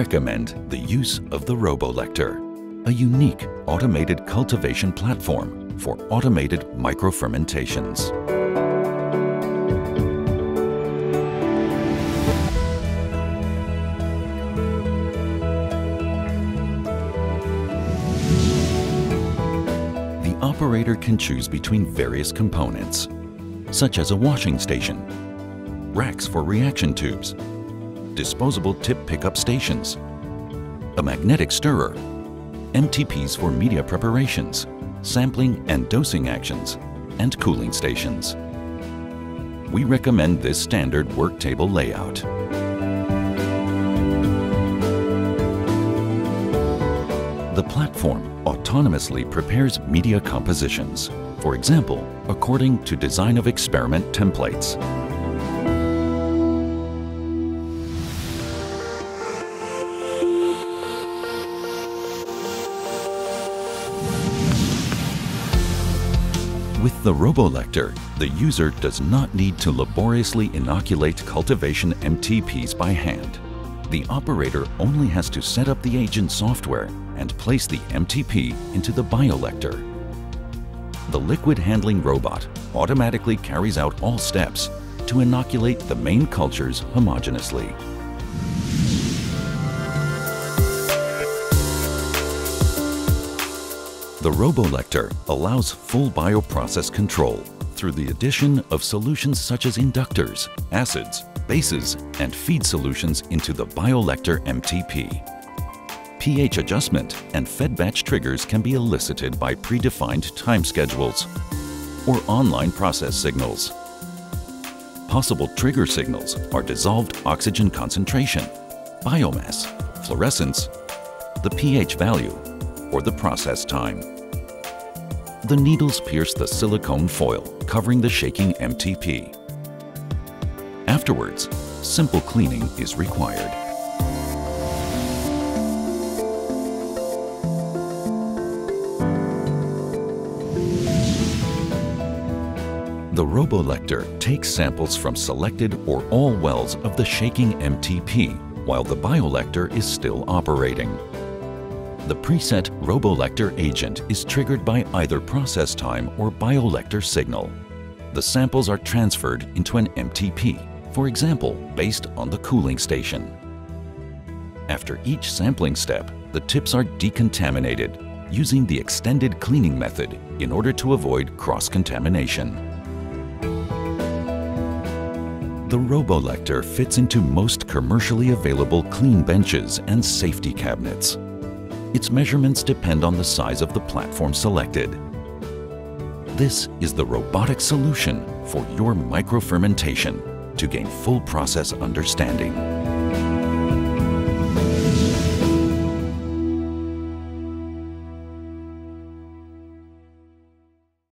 recommend the use of the RoboLector, a unique automated cultivation platform for automated microfermentations. The operator can choose between various components, such as a washing station, racks for reaction tubes, disposable tip pickup stations, a magnetic stirrer, MTPs for media preparations, sampling and dosing actions, and cooling stations. We recommend this standard work table layout. The platform autonomously prepares media compositions, for example, according to design of experiment templates. With the RoboLector, the user does not need to laboriously inoculate cultivation MTPs by hand. The operator only has to set up the agent software and place the MTP into the BioLector. The liquid handling robot automatically carries out all steps to inoculate the main cultures homogeneously. The RoboLector allows full bioprocess control through the addition of solutions such as inductors, acids, bases, and feed solutions into the BioLector MTP. pH adjustment and fed batch triggers can be elicited by predefined time schedules or online process signals. Possible trigger signals are dissolved oxygen concentration, biomass, fluorescence, the pH value, or the process time. The needles pierce the silicone foil covering the shaking MTP. Afterwards, simple cleaning is required. The RoboLector takes samples from selected or all wells of the shaking MTP while the BioLector is still operating. The preset RoboLector agent is triggered by either process time or BioLector signal. The samples are transferred into an MTP, for example, based on the cooling station. After each sampling step, the tips are decontaminated using the extended cleaning method in order to avoid cross-contamination. The RoboLector fits into most commercially available clean benches and safety cabinets. Its measurements depend on the size of the platform selected. This is the robotic solution for your microfermentation to gain full process understanding.